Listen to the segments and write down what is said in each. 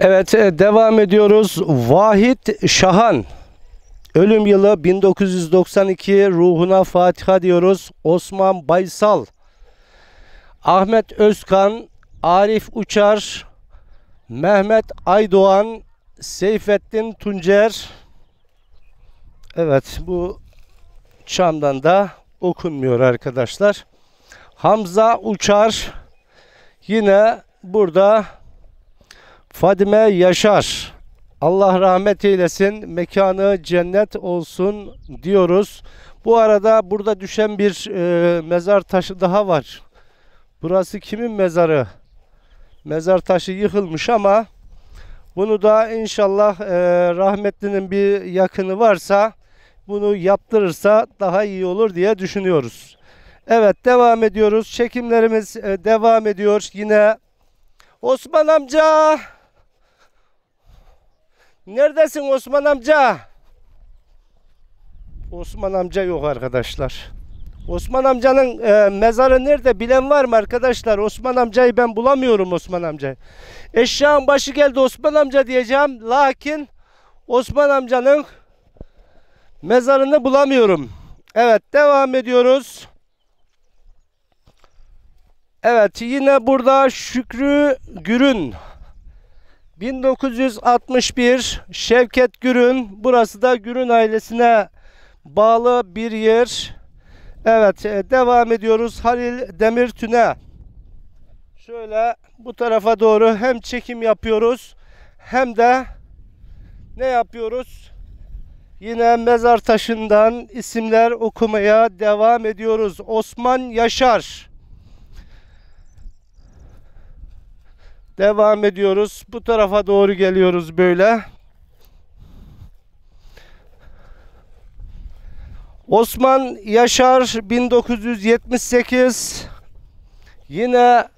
Evet e, devam ediyoruz. Vahit Şahan. Ölüm yılı 1992 ruhuna Fatiha diyoruz. Osman Baysal. Ahmet Özkan, Arif Uçar, Mehmet Aydoğan, Seyfettin Tuncer. Evet bu Çam'dan da okunmuyor arkadaşlar. Hamza Uçar yine burada Fadime Yaşar. Allah rahmet eylesin, mekanı cennet olsun diyoruz. Bu arada burada düşen bir e, mezar taşı daha var. Burası kimin mezarı? Mezar taşı yıkılmış ama bunu da inşallah e, rahmetlinin bir yakını varsa bunu yaptırırsa daha iyi olur diye düşünüyoruz. Evet devam ediyoruz. Çekimlerimiz e, devam ediyor. Yine Osman amca Neredesin Osman amca? Osman amca yok arkadaşlar. Osman amcanın e, mezarı nerede bilen var mı arkadaşlar? Osman amcayı ben bulamıyorum Osman amcayı. Eşyağın başı geldi Osman amca diyeceğim. Lakin Osman amcanın mezarını bulamıyorum. Evet devam ediyoruz. Evet yine burada Şükrü Gürün 1961 Şevket Gürün burası da Gürün ailesine bağlı bir yer. Evet e, devam ediyoruz Halil Demirtün'e. Şöyle bu tarafa doğru hem çekim yapıyoruz hem de ne yapıyoruz? Yine mezar taşından isimler okumaya devam ediyoruz. Osman Yaşar. Devam ediyoruz. Bu tarafa doğru geliyoruz böyle. Osman Yaşar 1978 yine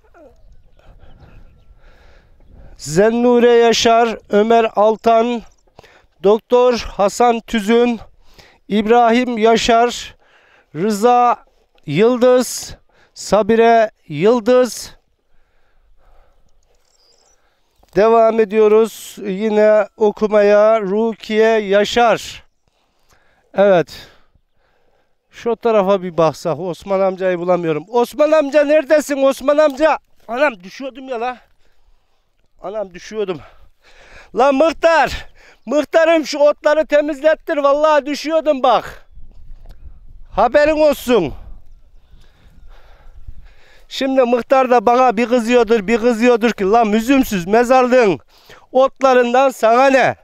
Zennure Yaşar, Ömer Altan, Doktor Hasan Tüzün, İbrahim Yaşar, Rıza Yıldız, Sabire Yıldız, Devam ediyoruz yine okumaya Rukiye Yaşar. Evet. Şu tarafa bir baksak Osman amcayı bulamıyorum. Osman amca neredesin Osman amca? Anam düşüyordum ya la. Anam düşüyordum. Lan mıhtar. Mıhtarım şu otları temizlettir. Vallahi düşüyordum bak. Haberin olsun. Şimdi mıhtar da bana bir kızıyordur bir kızıyordur ki lan müzümsüz mezarlığın otlarından sana ne?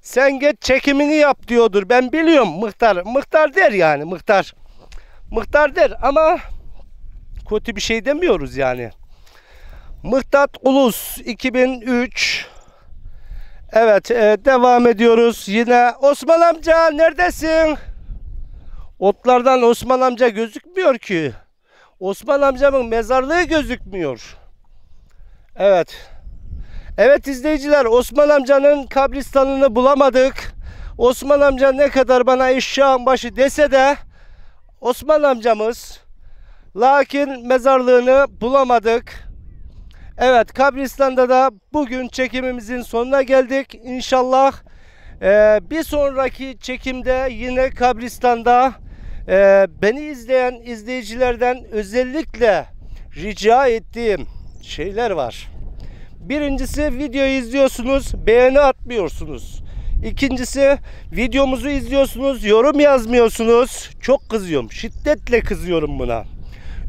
Sen git çekimini yap diyordur. Ben biliyorum mıhtar. Mıhtar der yani mıhtar. Mıhtar der ama kötü bir şey demiyoruz yani. Mıhtat Ulus 2003 Evet e, devam ediyoruz. Yine Osman amca neredesin? Otlardan Osman amca gözükmüyor ki. Osman amcamın mezarlığı gözükmüyor. Evet. Evet izleyiciler Osman amcanın kabristanını bulamadık. Osman amca ne kadar bana eşyağın başı dese de Osman amcamız lakin mezarlığını bulamadık. Evet kabristanda da bugün çekimimizin sonuna geldik. İnşallah e, bir sonraki çekimde yine kabristanda ee, beni izleyen izleyicilerden özellikle rica ettiğim şeyler var. Birincisi videoyu izliyorsunuz, beğeni atmıyorsunuz. İkincisi videomuzu izliyorsunuz, yorum yazmıyorsunuz. Çok kızıyorum, şiddetle kızıyorum buna.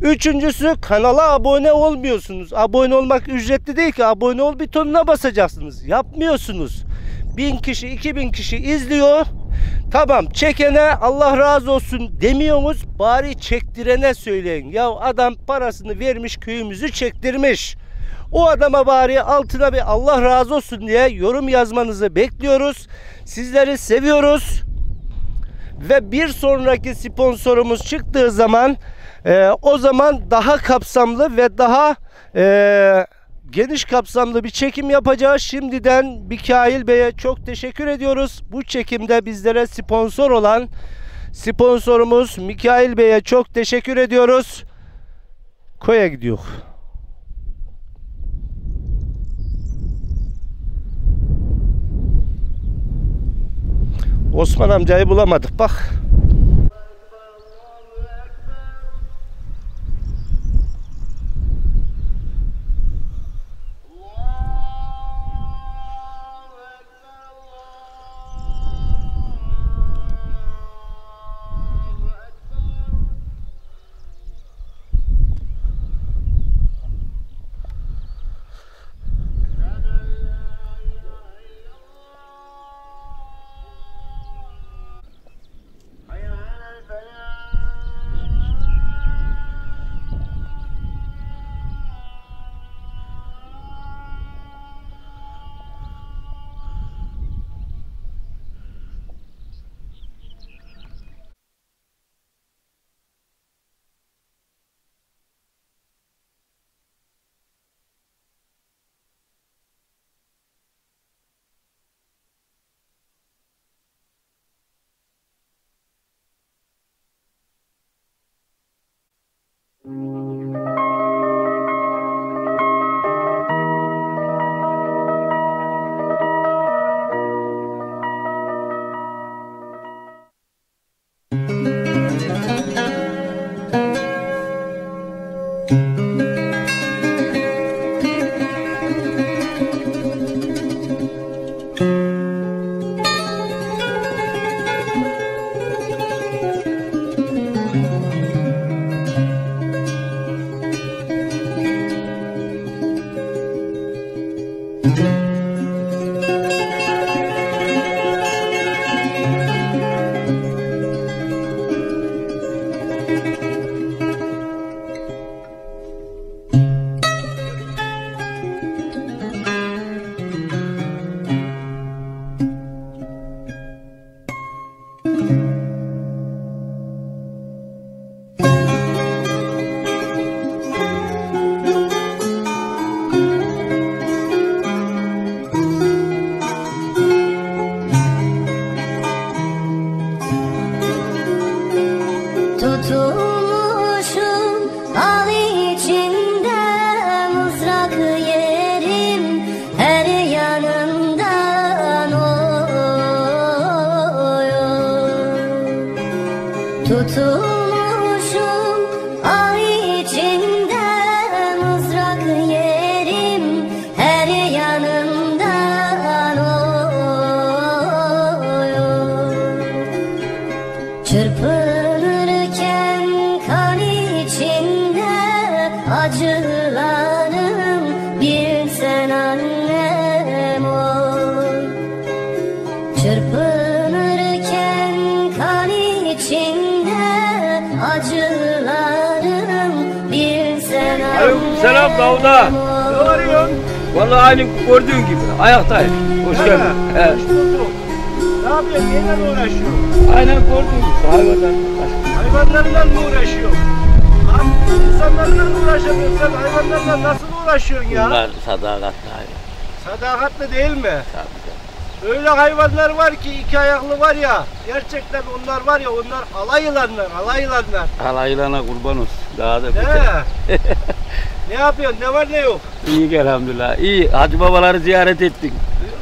Üçüncüsü kanala abone olmuyorsunuz. Abone olmak ücretli değil ki. Abone ol butonuna basacaksınız. Yapmıyorsunuz. Bin kişi, iki bin kişi izliyor. Tamam çekene Allah razı olsun demiyorsunuz bari çektirene söyleyin. Ya adam parasını vermiş köyümüzü çektirmiş. O adama bari altına bir Allah razı olsun diye yorum yazmanızı bekliyoruz. Sizleri seviyoruz. Ve bir sonraki sponsorumuz çıktığı zaman e, o zaman daha kapsamlı ve daha e, geniş kapsamlı bir çekim yapacağız. Şimdiden Bikail Bey'e çok teşekkür ediyoruz. Bu çekimde bizlere sponsor olan sponsorumuz Mikail Bey'e çok teşekkür ediyoruz. Koya gidiyor. Osman amcayı bulamadık bak. Tutu. Aleykümselam Davud'a. Ne arıyorsun? Vallahi aynı gördüğün gibi ayaktayım. Hoş geldin. He. Hoş bulduk. Ne yapıyorsun? Neyle uğraşıyorsun? Aynen gördüğün gibi hayvanlar. Hayvanlarla mı uğraşıyorsun? Abi insanlarla mı uğraşamıyorsun? Sen hayvanlarla nasıl uğraşıyorsun ya? Bunlar sadakatli hayvan. Sadakatli değil mi? Tabii. Öyle hayvanlar var ki iki ayaklı var ya. Gerçekten onlar var ya onlar alay yılanlar, alay yılanlar. Halayılana kurban olsun. Daha da beter. ne yapıyorsun? Ne var ne yok? İyi elhamdülillah. İyi. Hacı babaları ziyaret ettik.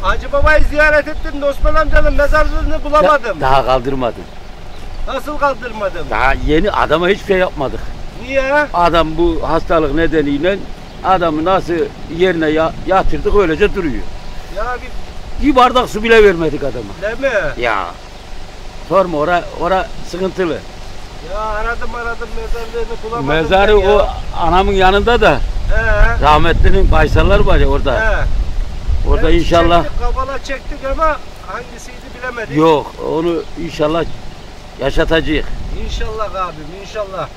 Hacı babayı ziyaret ettin Osman amcanın mezarlığını bulamadım. Daha kaldırmadım. Nasıl kaldırmadım? Daha yeni adama hiçbir şey yapmadık. Niye? Adam bu hastalık nedeniyle adamı nasıl yerine ya- yatırdık öylece duruyor. Ya bir Bir bardak su bile vermedik adama. değil mi? Ya. Sorma ora ora sıkıntılı. Ya aradım aradım mezarlığını bulamadım. Mezarı ben ya. o anamın yanında da He. rahmetlinin Baysallar var ya orada. He. Orada Evet, inşallah Çektik, kavala çektik ama hangisiydi bilemedik. yok. Onu inşallah yaşatacak. İnşallah abim inşallah.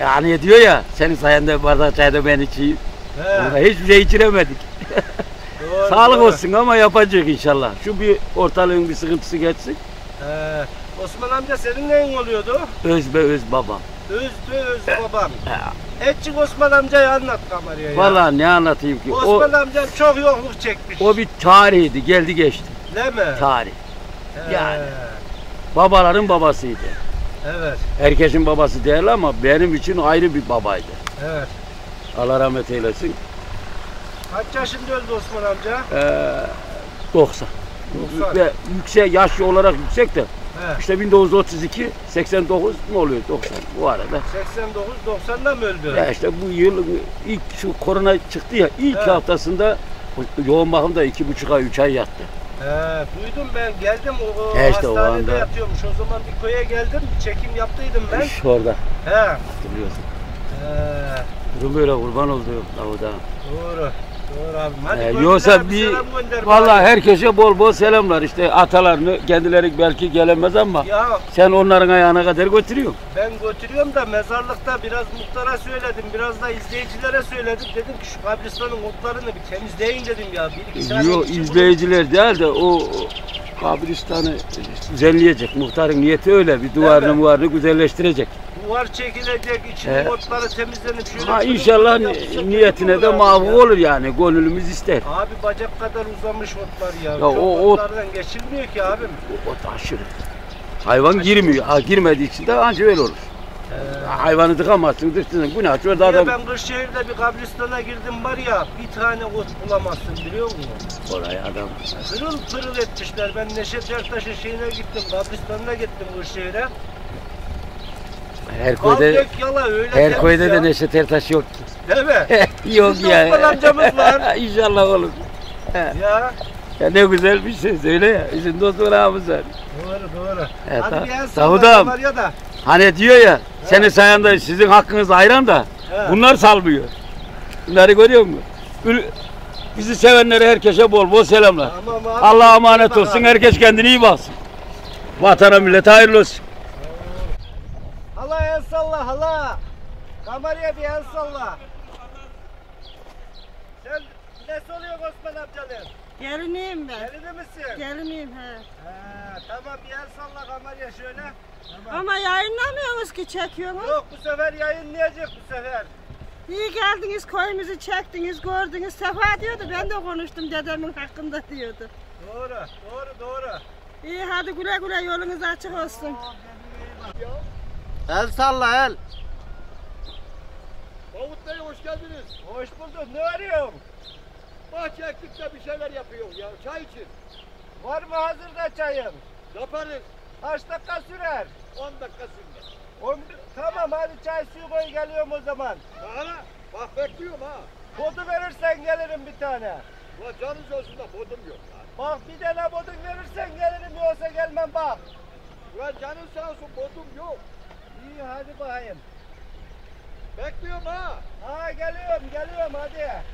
Yani diyor ya senin sayende bardak çayda ben içeyim. He. Orada hiçbir şey içiremedik. Doğru, Sağlık doğru. olsun ama yapacak inşallah. Şu bir ortalığın bir sıkıntısı geçsin. He. Osman amca senin neyin oluyordu? Öz be öz babam. Özdü öz babam. Etçik Osman amcayı anlat kameraya ya. Vallahi ne anlatayım ki? O, Osman amcam çok yokluk çekmiş. o bir tarihiydi. Geldi geçti. Değil mi? Tarih. He. yani. Babaların babasıydı. Evet. Herkesin babası değil ama benim için ayrı bir babaydı. Evet. Allah rahmet eylesin. Kaç yaşında öldü Osman amca? Ee, 90. 90. Ve yüksek yaşlı olarak yüksek de He. işte 1932 89 ne oluyor 90 bu arada. 89 90'da mı öldü? Ya işte bu yıl ilk şu korona çıktı ya ilk Evet. haftasında yoğun bakımda iki buçuk ay üç ay yattı. He, duydum ben geldim o, o He işte o hastanede anda. yatıyormuş. O zaman bir köye geldim çekim yaptıydım ben. İş orada He. hatırlıyorsun. He. Durum böyle kurban oldu Davuda. Doğru. Ee, yoksa bir bari. herkese bol bol selamlar işte atalarını kendileri belki gelemez ama Ya sen onların ayağına kadar götürüyorsun. ben götürüyorum da mezarlıkta biraz muhtara söyledim. Biraz da izleyicilere söyledim. Dedim ki şu kabristanın otlarını bir temizleyin dedim ya. Bir iki tane Yok işçi izleyiciler değil de o kabristanı düzenleyecek. Muhtarın niyeti öyle bir duvarını muvarını güzelleştirecek. Duvar çekilecek, içinin He. otları temizlenip şöyle... Ha inşallah niyetine de mavuk ya. olur yani. Gönlümüz ister. Abi bacak kadar uzamış otlar ya. Ya Çok o ot- otlardan geçilmiyor ki abim. O ot aşırı. Hayvan girmiyor. Ha, girmediği için de anca öyle olur. Hayvanı tıkamazsın, dırsın. Bu ne? Şurada Ya adam... ben Kırşehir'de bir kabristana girdim var ya bir tane ot bulamazsın biliyor musun? Oraya adam. Pırıl pırıl etmişler. Ben Neşet Ertaş'ın şeyine gittim, kabristanına gittim Kırşehir'e. Her köyde, dök yala öyle her temiz köyde ya. de Neşet Ertaş yok ki. Değil mi? yok Bizim ya. Amcamız var. İnşallah olur. ya Ya ne güzel bir şey söyle ya. Bizim dostum ağamız var. doğru doğru. Evet, Hadi bir el var ya da. Hani diyor ya, senin sayende sizin hakkınız ayran da He. bunlar salmıyor. Bunları görüyor musun? Ül- Bizi sevenlere herkese bol bol selamlar. Tamam abi. Allah'a emanet olsun. abi. Herkes kendine iyi baksın. Vatana millete hayırlı olsun. Hala el salla hala. Kameraya bir el salla. Sen ne soruyorsun Osman amcanın? Geliniyim ben. Gelini misin? Geliniyim he. He, tamam bir el salla kameraya şöyle. Tamam. Ama yayınlamıyorsunuz ki çekiyorsunuz. Yok bu sefer yayınlayacak bu sefer. İyi geldiniz koyumuzu çektiniz gördünüz. Sefa diyordu ben de konuştum dedemin hakkında diyordu. Doğru, doğru, doğru. İyi hadi güle güle yolunuz açık olsun. El salla el. Davut Bey hoş geldiniz. Hoş bulduk. Ne arıyorsun? Bahçe ektik de bir şeyler yapıyor ya. Çay için. Var mı hazırda çayın? Yaparız. Kaç dakika sürer? 10 dakika sonra. On, tamam hadi çay suyu koy geliyorum o zaman. Bahane. Bak bekliyorum ha. Kodu verirsen gelirim bir tane. Ulan canınız olsun da bodum yok. Ha. Bak bir tane bodun verirsen gelirim yoksa gelmem bak. Ulan canın sağ olsun bodum yok. İyi hadi bakayım. Bekliyorum ha. Ha geliyorum geliyorum hadi.